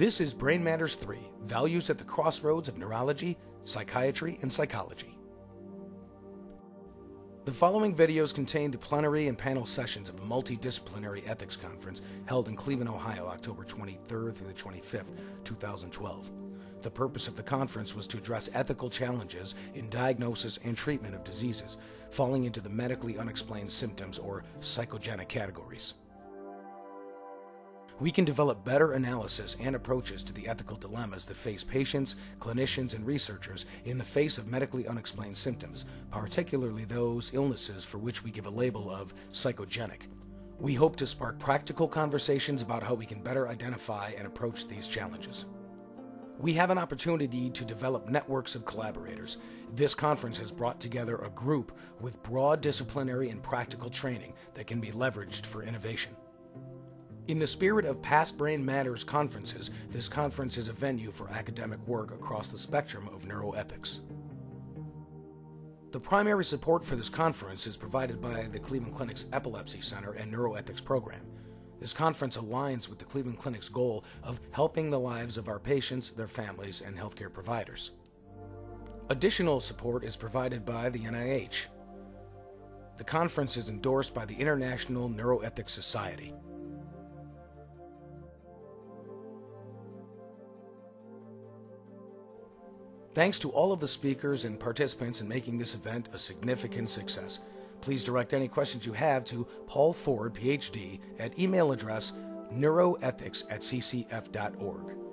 This is Brain Matters 3 Values at the Crossroads of Neurology, Psychiatry, and Psychology. The following videos contain the plenary and panel sessions of a multidisciplinary ethics conference held in Cleveland, Ohio, October 23rd through the 25th, 2012. The purpose of the conference was to address ethical challenges in diagnosis and treatment of diseases falling into the medically unexplained symptoms or psychogenic categories. We can develop better analysis and approaches to the ethical dilemmas that face patients, clinicians, and researchers in the face of medically unexplained symptoms, particularly those illnesses for which we give a label of psychogenic. We hope to spark practical conversations about how we can better identify and approach these challenges. We have an opportunity to develop networks of collaborators. This conference has brought together a group with broad disciplinary and practical training that can be leveraged for innovation. In the spirit of Past Brain Matters conferences, this conference is a venue for academic work across the spectrum of neuroethics. The primary support for this conference is provided by the Cleveland Clinic's Epilepsy Center and Neuroethics Program. This conference aligns with the Cleveland Clinic's goal of helping the lives of our patients, their families, and healthcare providers. Additional support is provided by the NIH. The conference is endorsed by the International Neuroethics Society. Thanks to all of the speakers and participants in making this event a significant success. Please direct any questions you have to Paul Ford, PhD, at email address neuroethics at ccf.org.